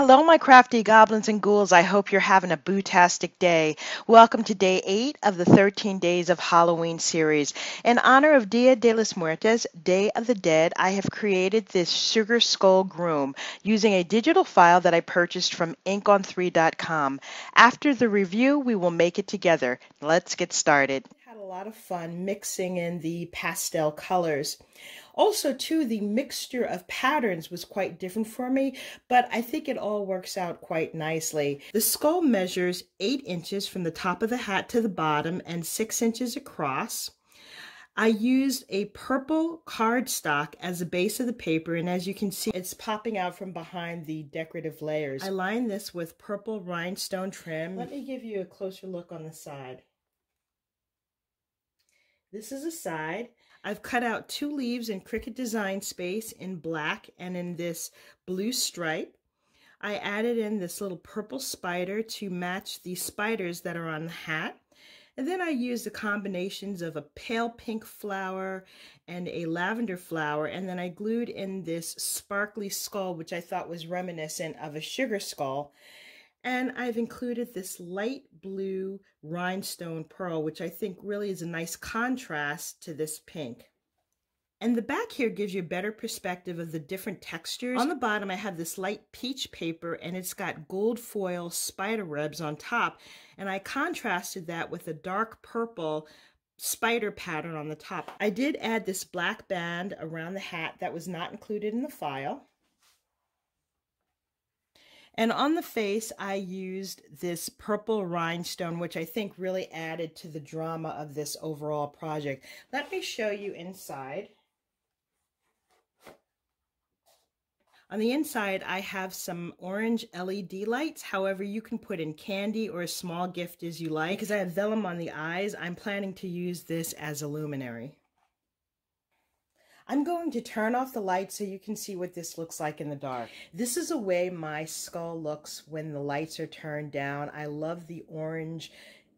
Hello, my crafty goblins and ghouls. I hope you're having a bootastic day. Welcome to day eight of the 13 Days of Halloween series. In honor of Dia de los Muertos, Day of the Dead, I have created this sugar skull groom using a digital file that I purchased from inkon3.com. After the review, we will make it together. Let's get started. Had a lot of fun mixing in the pastel colors. Also, too, the mixture of patterns was quite different for me, but I think it all works out quite nicely. The skull measures 8 inches from the top of the hat to the bottom and 6 inches across. I used a purple cardstock as the base of the paper, and as you can see, it's popping out from behind the decorative layers. I lined this with purple rhinestone trim. Let me give you a closer look on the side. This is a side. I've cut out two leaves in Cricut Design Space in black and in this blue stripe. I added in this little purple spider to match the spiders that are on the hat. And then I used the combinations of a pale pink flower and a lavender flower. And then I glued in this sparkly skull, which I thought was reminiscent of a sugar skull. And I've included this light blue rhinestone pearl, which I think really is a nice contrast to this pink. And the back here gives you a better perspective of the different textures. On the bottom, I have this light peach paper and it's got gold foil spider webs on top. And I contrasted that with a dark purple spider pattern on the top. I did add this black band around the hat that was not included in the file. And on the face, I used this purple rhinestone, which I think really added to the drama of this overall project. Let me show you inside. On the inside, I have some orange LED lights. However, you can put in candy or a small gift as you like. Because I have vellum on the eyes, I'm planning to use this as a luminary. I'm going to turn off the light so you can see what this looks like in the dark. This is the way my skull looks when the lights are turned down. I love the orange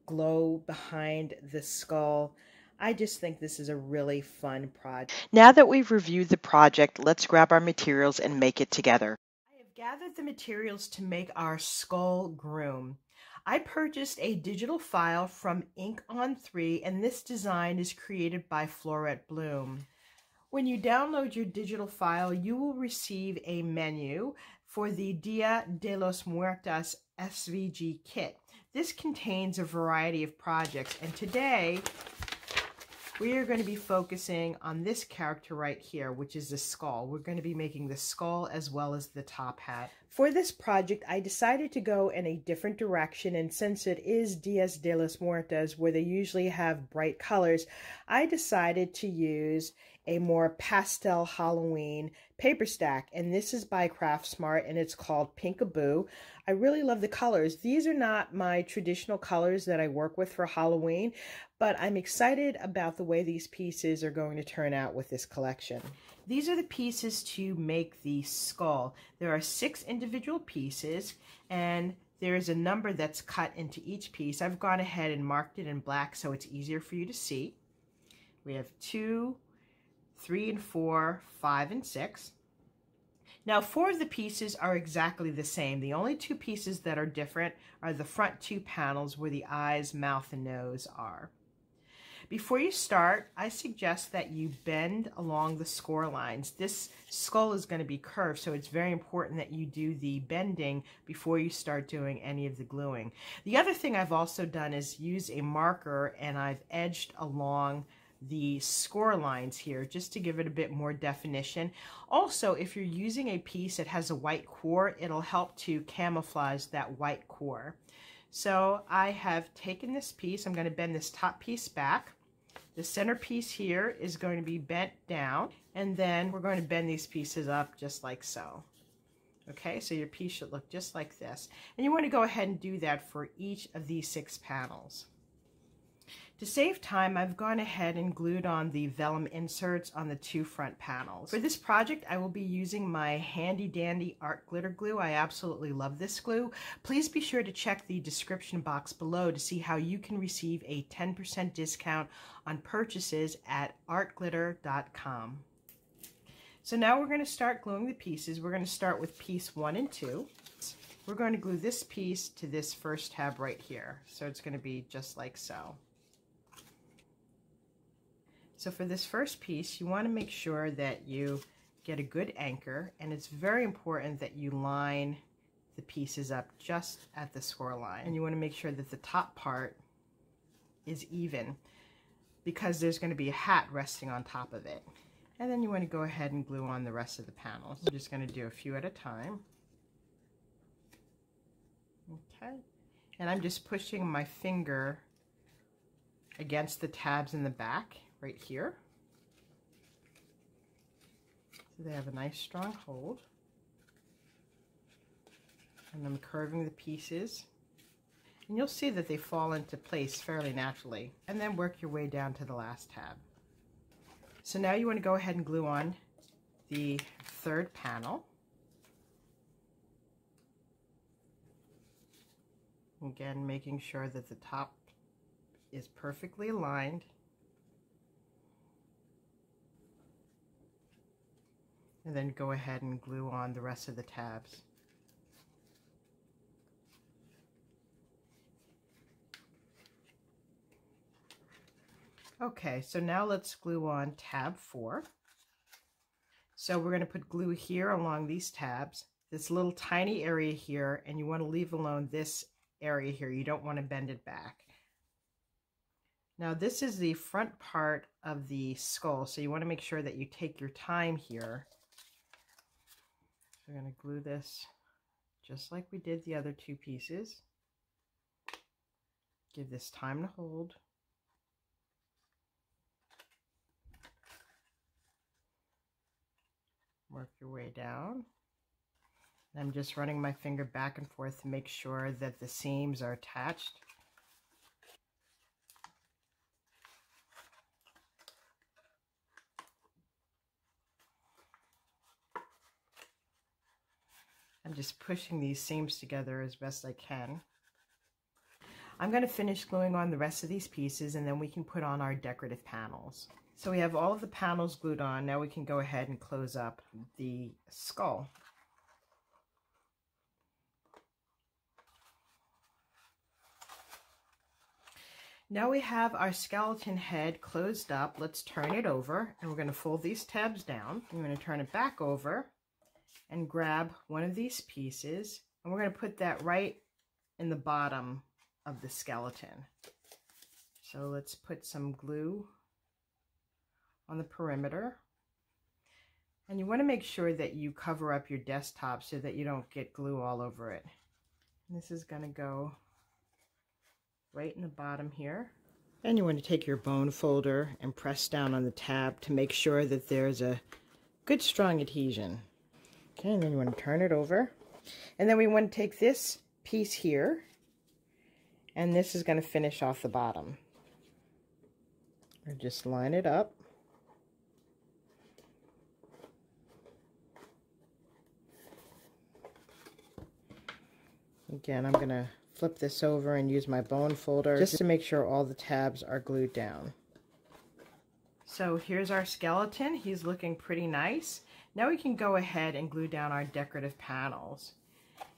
glow behind the skull. I just think this is a really fun project. Now that we've reviewed the project, let's grab our materials and make it together. I have gathered the materials to make our skull groom. I purchased a digital file from Ink on 3 and this design is created by Florette Bloom. When you download your digital file, you will receive a menu for the Dia de los Muertos SVG kit. This contains a variety of projects, and today we are going to be focusing on this character right here, which is the skull. We're going to be making the skull as well as the top hat. For this project, I decided to go in a different direction, and since it is Dias de los Muertos, where they usually have bright colors, I decided to use a more pastel Halloween paper stack. And this is by Craftsmart and it's called Pinkaboo. I really love the colors. These are not my traditional colors that I work with for Halloween, but I'm excited about the way these pieces are going to turn out with this collection. These are the pieces to make the skull. There are six individual pieces and there is a number that's cut into each piece. I've gone ahead and marked it in black so it's easier for you to see. We have two, three and four, five and six. Now, four of the pieces are exactly the same. The only two pieces that are different are the front two panels where the eyes, mouth, and nose are. Before you start, I suggest that you bend along the score lines. This skull is going to be curved, so it's very important that you do the bending before you start doing any of the gluing. The other thing I've also done is use a marker and I've edged along the score lines here just to give it a bit more definition. Also, if you're using a piece that has a white core, it'll help to camouflage that white core. So I have taken this piece, I'm going to bend this top piece back. The center piece here is going to be bent down, and then we're going to bend these pieces up just like so. Okay, so your piece should look just like this. And you want to go ahead and do that for each of these six panels. To save time, I've gone ahead and glued on the vellum inserts on the two front panels. For this project, I will be using my handy dandy art glitter glue. I absolutely love this glue. Please be sure to check the description box below to see how you can receive a 10% discount on purchases at artglitter.com. So now we're going to start gluing the pieces. We're going to start with piece one and two. We're going to glue this piece to this first tab right here. So it's going to be just like so. So for this first piece, you want to make sure that you get a good anchor and it's very important that you line the pieces up just at the score line. And you want to make sure that the top part is even because there's going to be a hat resting on top of it. And then you want to go ahead and glue on the rest of the panels. I'm just going to do a few at a time. Okay. And I'm just pushing my finger against the tabs in the back right here. So they have a nice strong hold. And I'm curving the pieces. And you'll see that they fall into place fairly naturally. And then work your way down to the last tab. So now you want to go ahead and glue on the third panel. Again, making sure that the top is perfectly aligned. And then go ahead and glue on the rest of the tabs. Okay, so now let's glue on tab four. So we're going to put glue here along these tabs, this little tiny area here, and you want to leave alone this area here. You don't want to bend it back. Now this is the front part of the skull, so you want to make sure that you take your time here. We're going to glue this just like we did the other two pieces. Give this time to hold. work your way down. I'm just running my finger back and forth to make sure that the seams are attached. I'm just pushing these seams together as best I can. I'm going to finish gluing on the rest of these pieces and then we can put on our decorative panels. So we have all of the panels glued on. Now we can go ahead and close up the skull. Now we have our skeleton head closed up. Let's turn it over and we're going to fold these tabs down. I'm going to turn it back over and grab one of these pieces and we're going to put that right in the bottom of the skeleton. So let's put some glue on the perimeter. And you want to make sure that you cover up your desktop so that you don't get glue all over it. And this is going to go right in the bottom here. And you want to take your bone folder and press down on the tab to make sure that there's a good strong adhesion. Okay, and then you want to turn it over. And then we want to take this piece here, and this is going to finish off the bottom. And just line it up. Again, I'm going to flip this over and use my bone folder just to make sure all the tabs are glued down. So here's our skeleton. He's looking pretty nice. Now we can go ahead and glue down our decorative panels.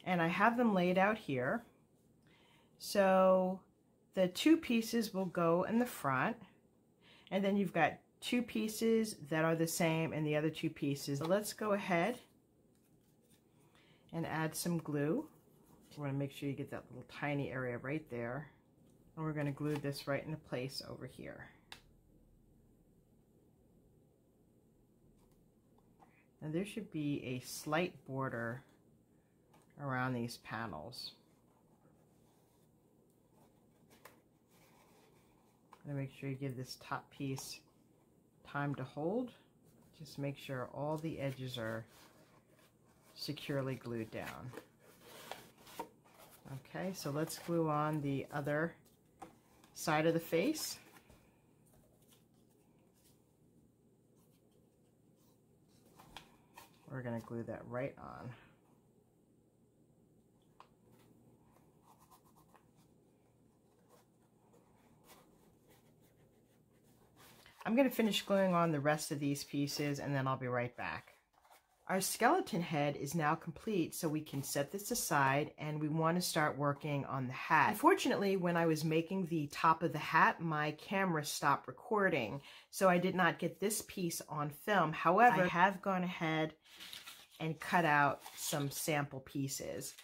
And I have them laid out here. So the two pieces will go in the front. And then you've got two pieces that are the same and the other two pieces. So let's go ahead and add some glue. You want to make sure you get that little tiny area right there. And we're going to glue this right into place over here. And there should be a slight border around these panels. And make sure you give this top piece time to hold. Just make sure all the edges are securely glued down. Okay, so let's glue on the other side of the face. We're going to glue that right on. I'm going to finish gluing on the rest of these pieces and then I'll be right back. Our skeleton head is now complete, so we can set this aside and we want to start working on the hat. Unfortunately, when I was making the top of the hat, my camera stopped recording, so I did not get this piece on film. However, I have gone ahead and cut out some sample pieces.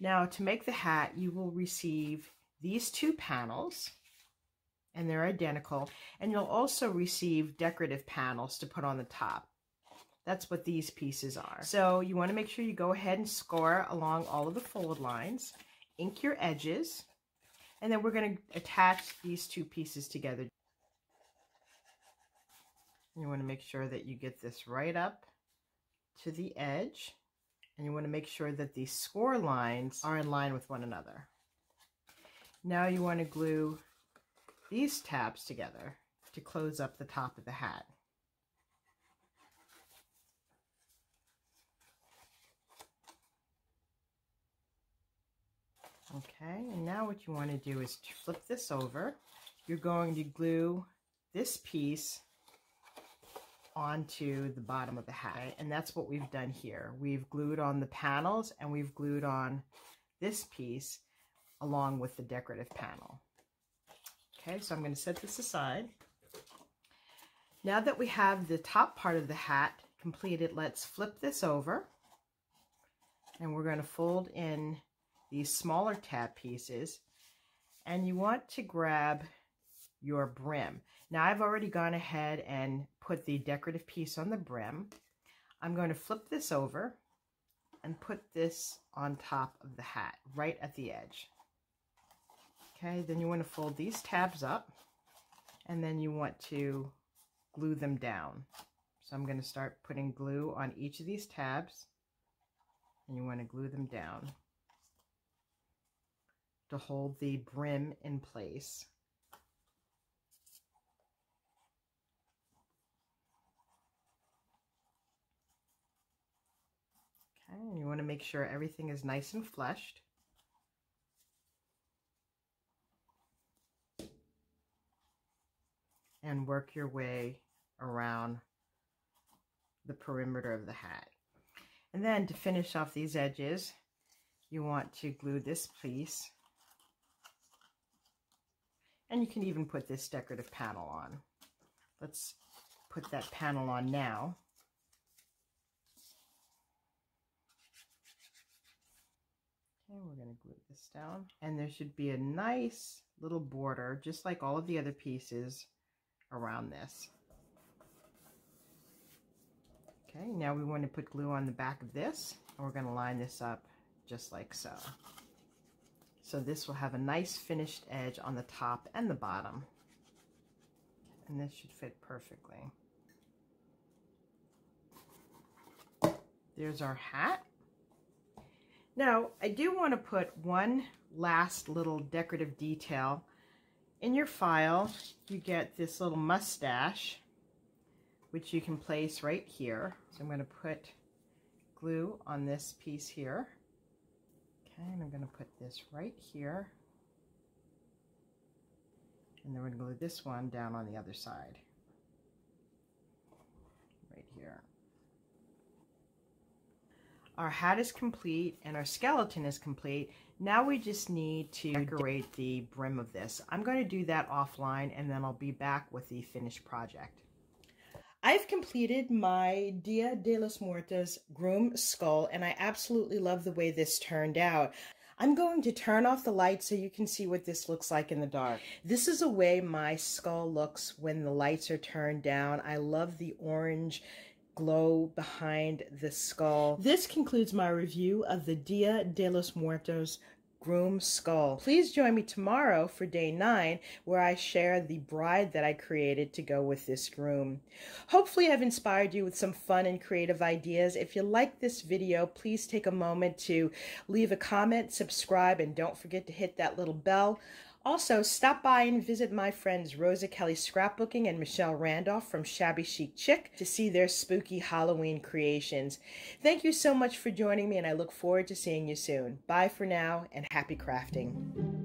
Now, to make the hat, you will receive these two panels, and they're identical, and you'll also receive decorative panels to put on the top. That's what these pieces are. So you want to make sure you go ahead and score along all of the fold lines, ink your edges, and then we're going to attach these two pieces together. You want to make sure that you get this right up to the edge, and you want to make sure that these score lines are in line with one another. Now you want to glue these tabs together to close up the top of the hat. Okay, and now what you want to do is flip this over. You're going to glue this piece onto the bottom of the hat. And that's what we've done here. We've glued on the panels and we've glued on this piece along with the decorative panel. Okay, so I'm going to set this aside. Now that we have the top part of the hat completed, let's flip this over. And we're going to fold in these smaller tab pieces and you want to grab your brim. Now I've already gone ahead and put the decorative piece on the brim. I'm going to flip this over and put this on top of the hat, right at the edge. Okay, then you want to fold these tabs up and then you want to glue them down. So I'm going to start putting glue on each of these tabs and you want to glue them down to hold the brim in place. Okay, and you want to make sure everything is nice and fleshed. And work your way around the perimeter of the hat. And then to finish off these edges, you want to glue this piece and you can even put this decorative panel on. Let's put that panel on now. Okay, we're going to glue this down. And there should be a nice little border, just like all of the other pieces around this. Okay, now we want to put glue on the back of this. And we're going to line this up just like so. So this will have a nice finished edge on the top and the bottom. And this should fit perfectly. There's our hat. Now, I do want to put one last little decorative detail. In your file, you get this little mustache, which you can place right here. So I'm going to put glue on this piece here. Okay, and I'm going to put this right here. And then we're going to glue this one down on the other side. Right here. Our hat is complete and our skeleton is complete. Now we just need to decorate the brim of this. I'm going to do that offline and then I'll be back with the finished project. I've completed my Dia de los Muertos groom skull and I absolutely love the way this turned out. I'm going to turn off the light so you can see what this looks like in the dark. This is the way my skull looks when the lights are turned down. I love the orange glow behind the skull. This concludes my review of the Dia de los Muertos groom skull. Please join me tomorrow for day nine, where I share the bride that I created to go with this groom. Hopefully I've inspired you with some fun and creative ideas. If you like this video, please take a moment to leave a comment, subscribe, and don't forget to hit that little bell. Also, stop by and visit my friends Rosa Kelly Scrapbooking and Michelle Randolph from Shabby Chic Chick to see their spooky Halloween creations. Thank you so much for joining me, and I look forward to seeing you soon. Bye for now, and happy crafting.